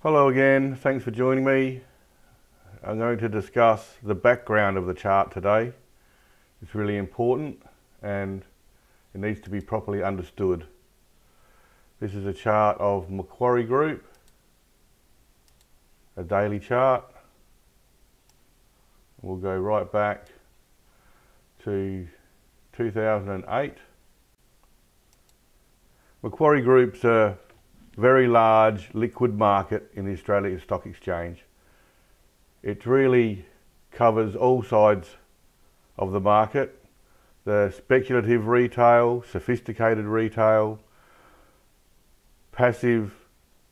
Hello again, thanks for joining me. I'm going to discuss the background of the chart today. It's really important and it needs to be properly understood. This is a chart of Macquarie Group, a daily chart. We'll go right back to 2008. Macquarie Group's a very large liquid market in the Australian Stock Exchange. It really covers all sides of the market, the speculative retail, sophisticated retail, passive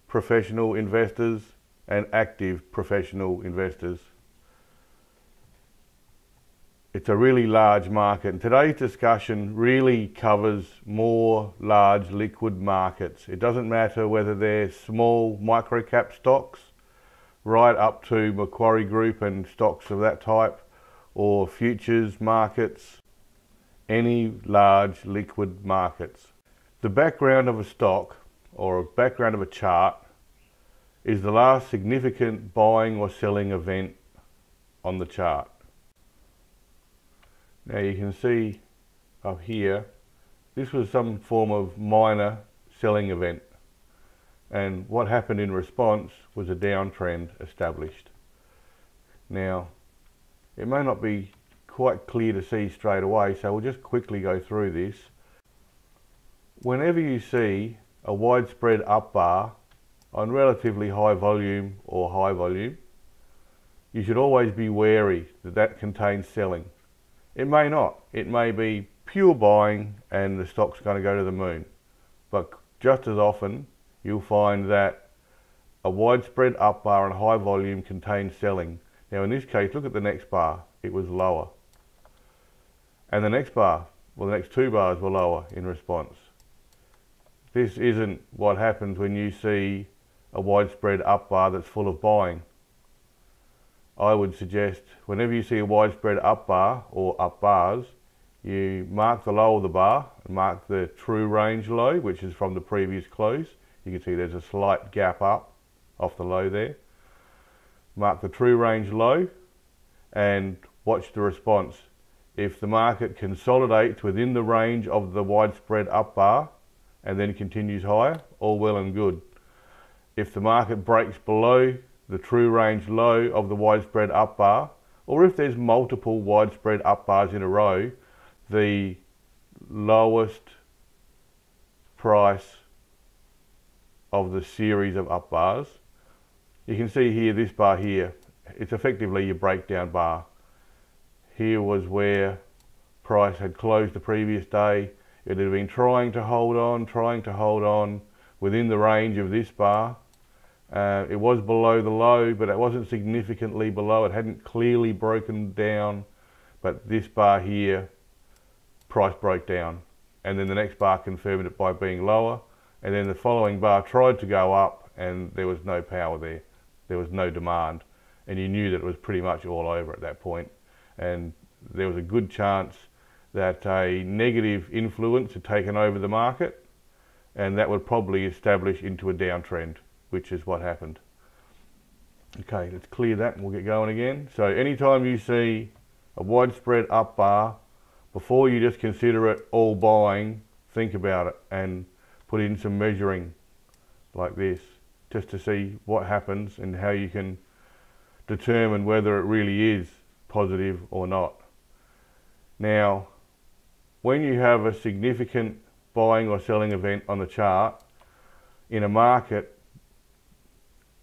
professional investors and active professional investors. It's a really large market and today's discussion really covers more large liquid markets. It doesn't matter whether they're small micro cap stocks right up to Macquarie Group and stocks of that type or futures markets, any large liquid markets. The background of a stock or a background of a chart is the last significant buying or selling event on the chart. Now you can see up here, this was some form of minor selling event. And what happened in response was a downtrend established. Now, it may not be quite clear to see straight away, so we'll just quickly go through this. Whenever you see a widespread up bar on relatively high volume or high volume, you should always be wary that that contains selling. It may not. It may be pure buying and the stock's going to go to the moon. But just as often, you'll find that a widespread up bar and high volume contains selling. Now in this case, look at the next bar. It was lower. And the next bar, well the next two bars were lower in response. This isn't what happens when you see a widespread up bar that's full of buying. I would suggest whenever you see a widespread up bar or up bars, you mark the low of the bar and mark the true range low, which is from the previous close. You can see there's a slight gap up off the low there. Mark the true range low and watch the response. If the market consolidates within the range of the widespread up bar, and then continues higher, all well and good. If the market breaks below the true range low of the widespread up bar, or if there's multiple widespread up bars in a row, the lowest price of the series of up bars. You can see here, this bar here, it's effectively your breakdown bar. Here was where price had closed the previous day, it had been trying to hold on, trying to hold on within the range of this bar. Uh, it was below the low, but it wasn't significantly below. It hadn't clearly broken down, but this bar here, price broke down. And then the next bar confirmed it by being lower. And then the following bar tried to go up and there was no power there. There was no demand. And you knew that it was pretty much all over at that point. And there was a good chance that a negative influence had taken over the market and that would probably establish into a downtrend, which is what happened. Okay, let's clear that and we'll get going again. So anytime you see a widespread up bar, before you just consider it all buying, think about it and put in some measuring like this just to see what happens and how you can determine whether it really is positive or not. Now, when you have a significant buying or selling event on the chart in a market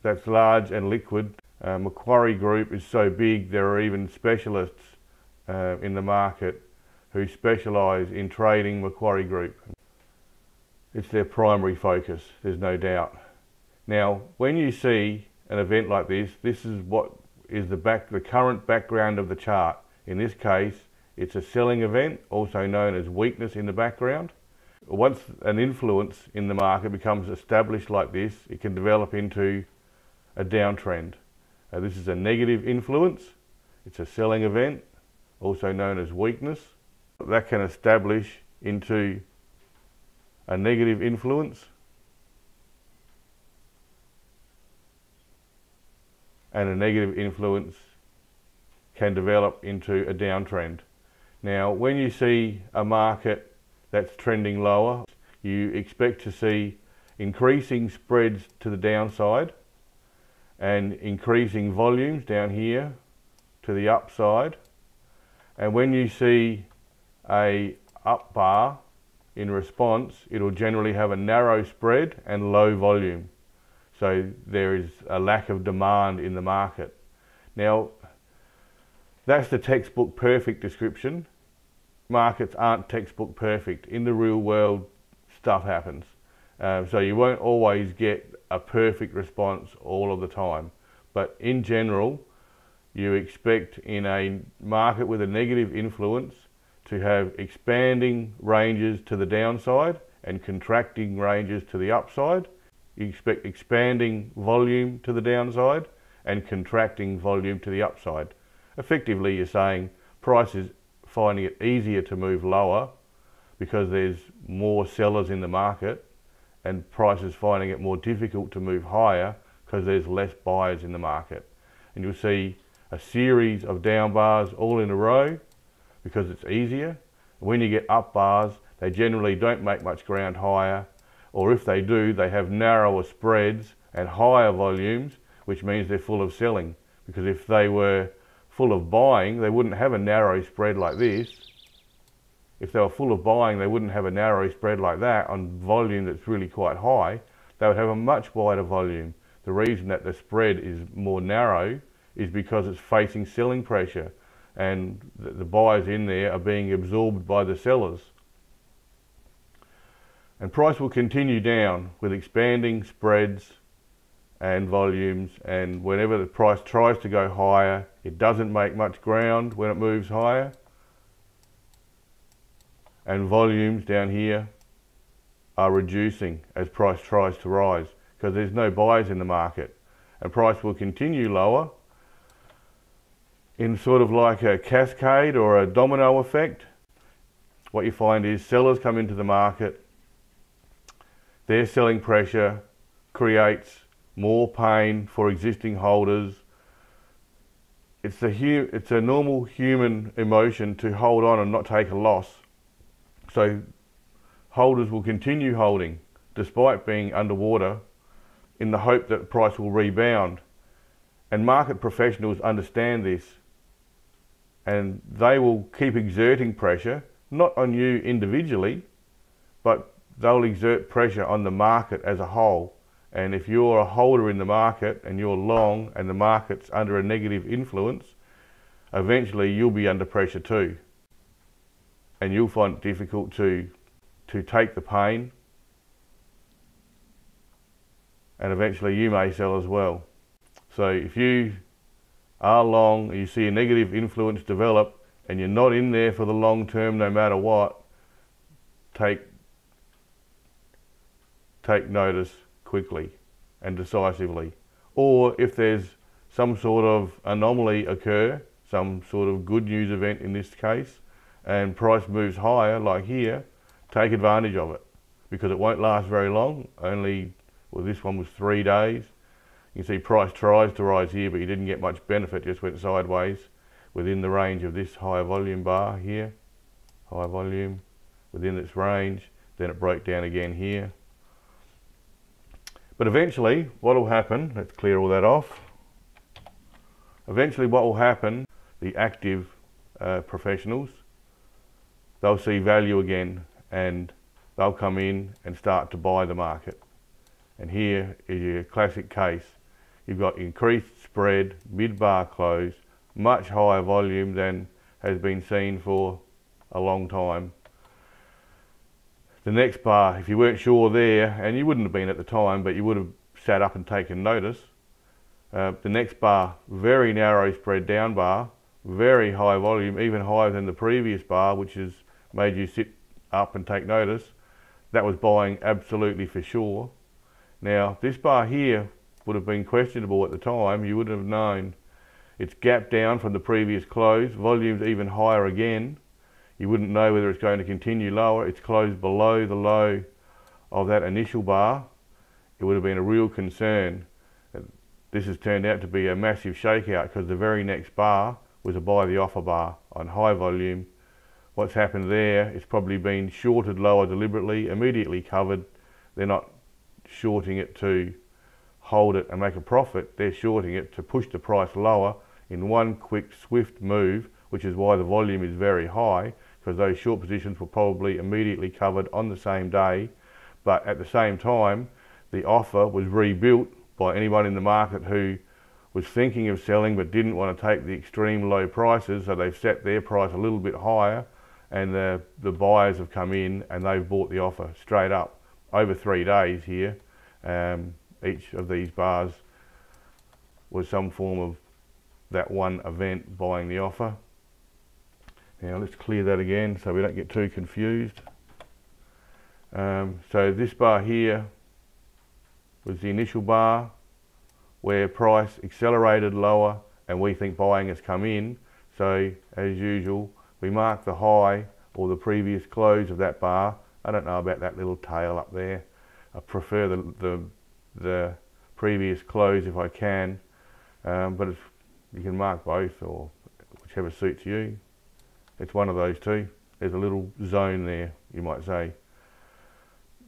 that's large and liquid, uh, Macquarie Group is so big there are even specialists uh, in the market who specialise in trading Macquarie Group. It's their primary focus, there's no doubt. Now, when you see an event like this, this is what is the back, the current background of the chart. In this case, it's a selling event, also known as weakness in the background. Once an influence in the market becomes established like this, it can develop into a downtrend. This is a negative influence. It's a selling event, also known as weakness. That can establish into a negative influence. and a negative influence can develop into a downtrend. Now, when you see a market that's trending lower, you expect to see increasing spreads to the downside and increasing volumes down here to the upside. And when you see a up bar in response, it'll generally have a narrow spread and low volume. So there is a lack of demand in the market. Now, that's the textbook perfect description. Markets aren't textbook perfect. In the real world, stuff happens. Um, so you won't always get a perfect response all of the time. But in general, you expect in a market with a negative influence to have expanding ranges to the downside and contracting ranges to the upside. You expect expanding volume to the downside and contracting volume to the upside. Effectively, you're saying prices finding it easier to move lower because there's more sellers in the market and prices finding it more difficult to move higher because there's less buyers in the market. And you'll see a series of down bars all in a row because it's easier. When you get up bars, they generally don't make much ground higher, or if they do, they have narrower spreads and higher volumes, which means they're full of selling. Because if they were full of buying, they wouldn't have a narrow spread like this. If they were full of buying, they wouldn't have a narrow spread like that on volume that's really quite high. They would have a much wider volume. The reason that the spread is more narrow is because it's facing selling pressure and the buyers in there are being absorbed by the sellers. And price will continue down with expanding spreads and volumes and whenever the price tries to go higher it doesn't make much ground when it moves higher and volumes down here are reducing as price tries to rise because there's no buyers in the market and price will continue lower in sort of like a cascade or a domino effect. What you find is sellers come into the market, their selling pressure creates more pain for existing holders. It's a, it's a normal human emotion to hold on and not take a loss. So holders will continue holding despite being underwater in the hope that price will rebound. And market professionals understand this and they will keep exerting pressure, not on you individually, but they'll exert pressure on the market as a whole. And if you're a holder in the market and you're long and the market's under a negative influence, eventually you'll be under pressure too. And you'll find it difficult to, to take the pain. And eventually you may sell as well. So if you are long, you see a negative influence develop, and you're not in there for the long term no matter what, take, take notice quickly and decisively. Or if there's some sort of anomaly occur, some sort of good news event in this case, and price moves higher like here, take advantage of it because it won't last very long. Only, well this one was three days. You can see price tries to rise here, but you didn't get much benefit, just went sideways within the range of this high volume bar here. High volume within its range, then it broke down again here. But eventually, what will happen, let's clear all that off. Eventually what will happen, the active uh, professionals, they'll see value again and they'll come in and start to buy the market. And here is your classic case. You've got increased spread, mid-bar close, much higher volume than has been seen for a long time. The next bar, if you weren't sure there, and you wouldn't have been at the time, but you would have sat up and taken notice. Uh, the next bar, very narrow spread down bar, very high volume, even higher than the previous bar, which has made you sit up and take notice. That was buying absolutely for sure. Now, this bar here would have been questionable at the time, you wouldn't have known. It's gapped down from the previous close, volume's even higher again. You wouldn't know whether it's going to continue lower. It's closed below the low of that initial bar. It would have been a real concern. this has turned out to be a massive shakeout because the very next bar was a buy the offer bar on high volume. What's happened there is probably been shorted lower deliberately, immediately covered. They're not shorting it to hold it and make a profit. They're shorting it to push the price lower in one quick, swift move, which is why the volume is very high because those short positions were probably immediately covered on the same day. But at the same time, the offer was rebuilt by anyone in the market who was thinking of selling but didn't want to take the extreme low prices, so they've set their price a little bit higher, and the, the buyers have come in and they've bought the offer straight up over three days here. Um, each of these bars was some form of that one event buying the offer. Now let's clear that again so we don't get too confused. Um, so this bar here was the initial bar where price accelerated lower and we think buying has come in. So as usual, we mark the high or the previous close of that bar. I don't know about that little tail up there. I prefer the, the, the previous close if I can, um, but you can mark both or whichever suits you. It's one of those two. There's a little zone there, you might say.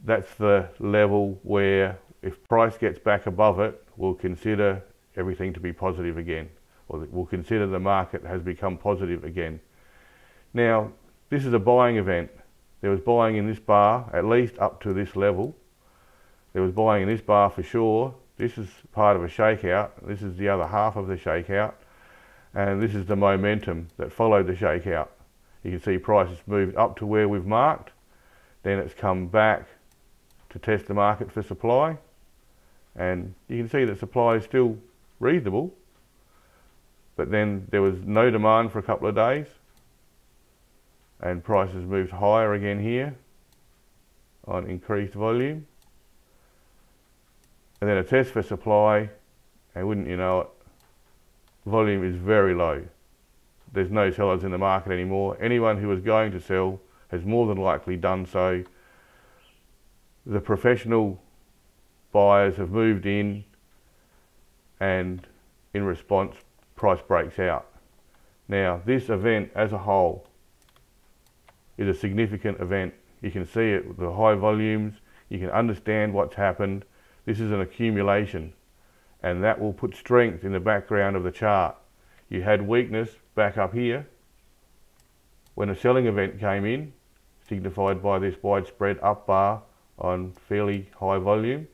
That's the level where if price gets back above it, we'll consider everything to be positive again, or we'll consider the market has become positive again. Now, this is a buying event. There was buying in this bar, at least up to this level. There was buying in this bar for sure. This is part of a shakeout. This is the other half of the shakeout. And this is the momentum that followed the shakeout. You can see prices moved up to where we've marked. Then it's come back to test the market for supply and you can see that supply is still reasonable but then there was no demand for a couple of days and prices moved higher again here on increased volume. And then a test for supply and wouldn't you know it volume is very low. There's no sellers in the market anymore. Anyone who was going to sell has more than likely done so. The professional buyers have moved in and in response price breaks out. Now this event as a whole is a significant event. You can see it with the high volumes, you can understand what's happened. This is an accumulation and that will put strength in the background of the chart. You had weakness back up here when a selling event came in, signified by this widespread up bar on fairly high volume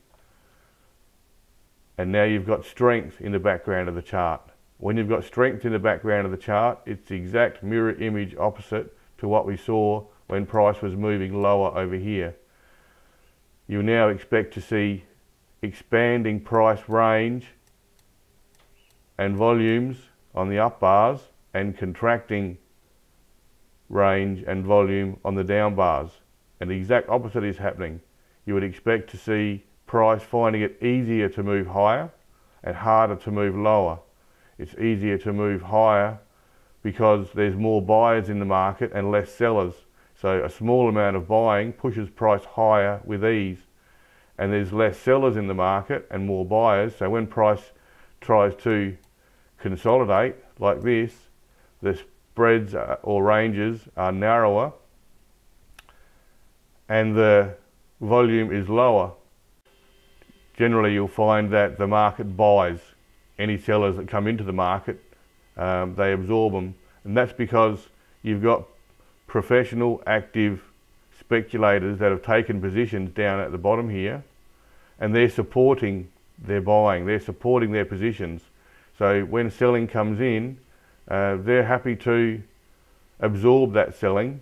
and now you've got strength in the background of the chart. When you've got strength in the background of the chart, it's the exact mirror image opposite to what we saw when price was moving lower over here. You now expect to see expanding price range and volumes on the up bars and contracting range and volume on the down bars. And the exact opposite is happening. You would expect to see price finding it easier to move higher and harder to move lower. It's easier to move higher because there's more buyers in the market and less sellers. So a small amount of buying pushes price higher with ease. And there's less sellers in the market and more buyers. So when price tries to consolidate like this, the spreads or ranges are narrower and the volume is lower generally you'll find that the market buys any sellers that come into the market, um, they absorb them. And that's because you've got professional, active speculators that have taken positions down at the bottom here, and they're supporting their buying, they're supporting their positions. So when selling comes in, uh, they're happy to absorb that selling.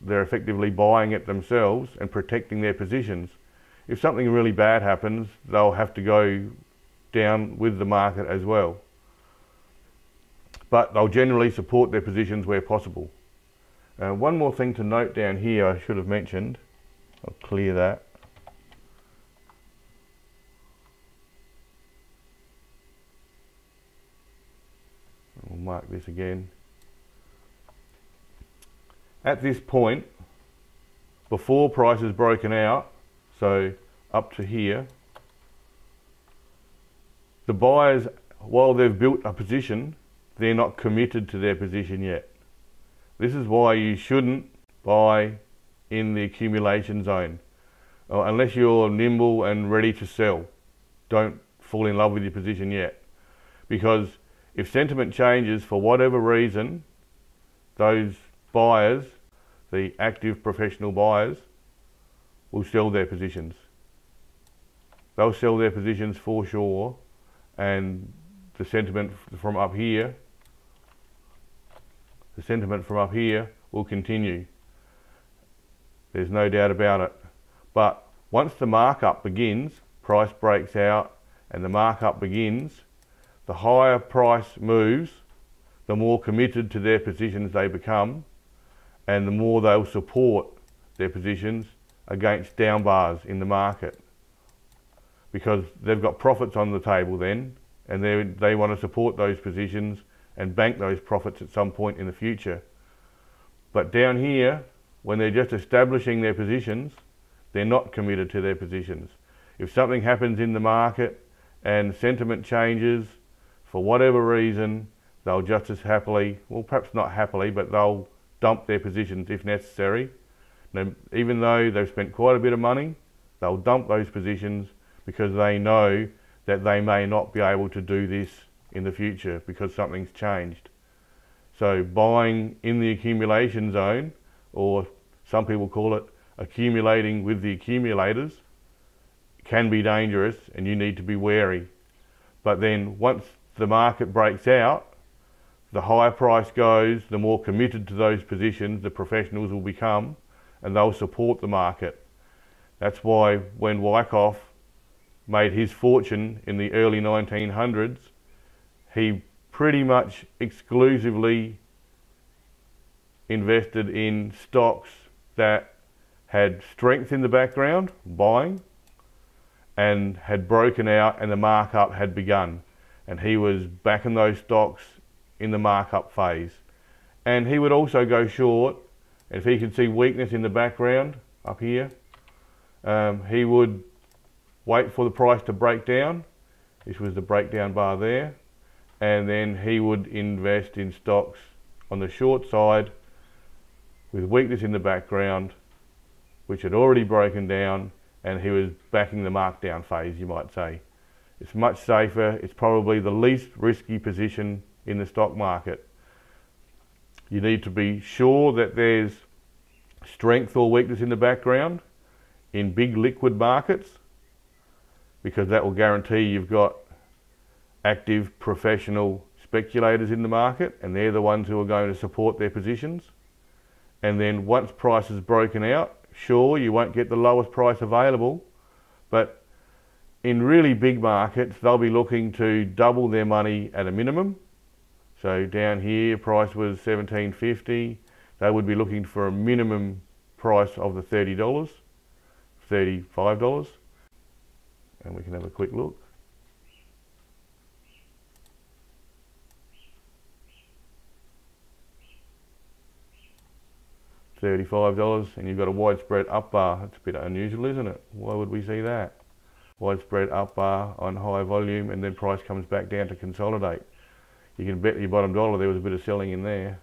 They're effectively buying it themselves and protecting their positions if something really bad happens, they'll have to go down with the market as well. But they'll generally support their positions where possible. Uh, one more thing to note down here I should have mentioned. I'll clear that. We'll mark this again. At this point, before price is broken out, so up to here, the buyers, while they've built a position, they're not committed to their position yet. This is why you shouldn't buy in the accumulation zone. Uh, unless you're nimble and ready to sell, don't fall in love with your position yet. Because if sentiment changes for whatever reason, those buyers, the active professional buyers, will sell their positions. They'll sell their positions for sure and the sentiment from up here, the sentiment from up here will continue. There's no doubt about it. But once the markup begins, price breaks out and the markup begins, the higher price moves, the more committed to their positions they become and the more they'll support their positions against down bars in the market because they've got profits on the table then and they, they want to support those positions and bank those profits at some point in the future. But down here, when they're just establishing their positions, they're not committed to their positions. If something happens in the market and sentiment changes for whatever reason, they'll just as happily, well perhaps not happily, but they'll dump their positions if necessary. Now, even though they've spent quite a bit of money, they'll dump those positions because they know that they may not be able to do this in the future because something's changed. So buying in the accumulation zone, or some people call it accumulating with the accumulators, can be dangerous and you need to be wary. But then once the market breaks out, the higher price goes, the more committed to those positions the professionals will become and they'll support the market. That's why when Wyckoff made his fortune in the early 1900s, he pretty much exclusively invested in stocks that had strength in the background, buying, and had broken out and the markup had begun. And he was backing those stocks in the markup phase. And he would also go short if he could see weakness in the background up here. Um, he would wait for the price to break down. This was the breakdown bar there. And then he would invest in stocks on the short side with weakness in the background, which had already broken down, and he was backing the markdown phase, you might say. It's much safer. It's probably the least risky position in the stock market. You need to be sure that there's strength or weakness in the background in big liquid markets because that will guarantee you've got active professional speculators in the market and they're the ones who are going to support their positions. And then once price is broken out, sure, you won't get the lowest price available, but in really big markets, they'll be looking to double their money at a minimum. So down here, price was 17.50. They would be looking for a minimum price of the $30, $35 and we can have a quick look. $35 and you've got a widespread up bar. It's a bit unusual, isn't it? Why would we see that? Widespread up bar on high volume and then price comes back down to consolidate. You can bet your bottom dollar there was a bit of selling in there.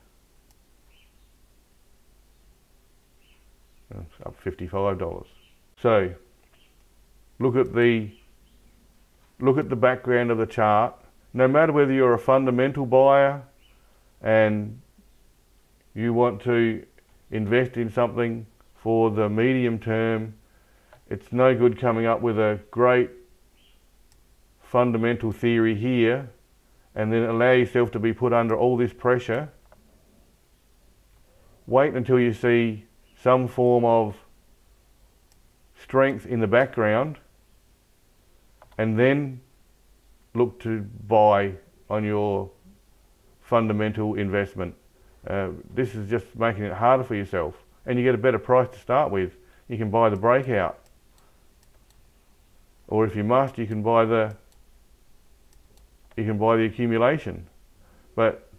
It's up $55. So look at the look at the background of the chart. No matter whether you're a fundamental buyer and you want to invest in something for the medium term, it's no good coming up with a great fundamental theory here and then allow yourself to be put under all this pressure. Wait until you see some form of strength in the background and then look to buy on your fundamental investment. Uh, this is just making it harder for yourself and you get a better price to start with. You can buy the breakout or if you must you can buy the you can buy the accumulation but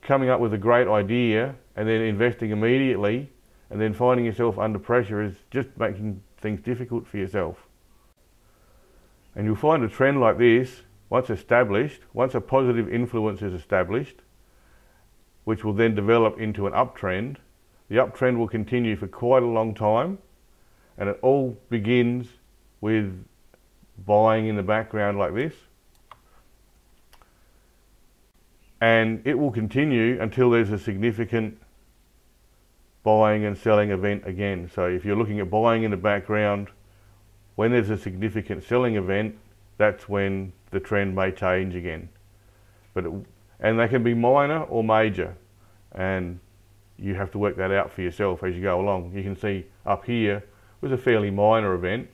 coming up with a great idea and then investing immediately and then finding yourself under pressure is just making things difficult for yourself. And you'll find a trend like this once established, once a positive influence is established, which will then develop into an uptrend, the uptrend will continue for quite a long time and it all begins with buying in the background like this and it will continue until there's a significant buying and selling event again. So if you're looking at buying in the background, when there's a significant selling event, that's when the trend may change again. But it, and they can be minor or major, and you have to work that out for yourself as you go along. You can see up here was a fairly minor event,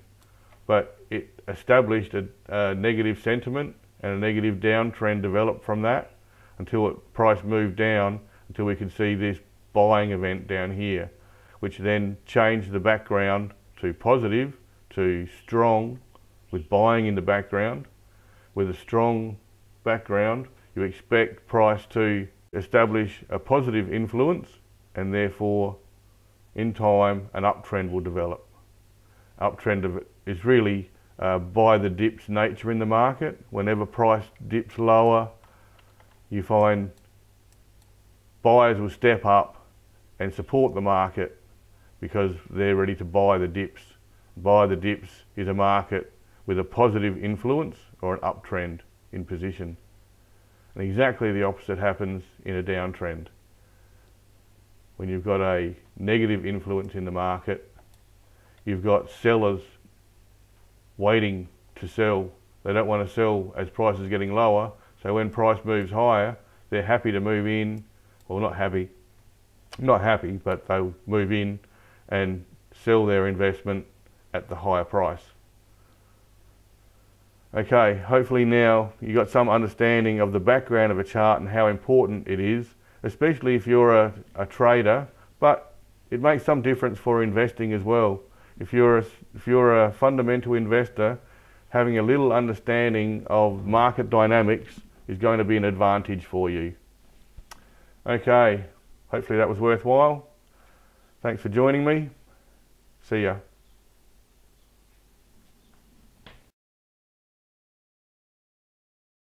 but it established a, a negative sentiment and a negative downtrend developed from that until it price moved down until we could see this buying event down here, which then changed the background to positive, to strong, with buying in the background. With a strong background, you expect price to establish a positive influence and therefore in time an uptrend will develop. Uptrend is really uh, buy the dips nature in the market. Whenever price dips lower, you find buyers will step up and support the market because they're ready to buy the dips. Buy the dips is a market with a positive influence or an uptrend in position. And exactly the opposite happens in a downtrend. When you've got a negative influence in the market, you've got sellers waiting to sell. They don't want to sell as price is getting lower, so when price moves higher, they're happy to move in, well not happy, not happy, but they'll move in and sell their investment at the higher price. Okay, hopefully now you've got some understanding of the background of a chart and how important it is, especially if you're a, a trader, but it makes some difference for investing as well. If you're a, if you're a fundamental investor, having a little understanding of market dynamics is going to be an advantage for you. Okay, hopefully that was worthwhile. Thanks for joining me. See ya.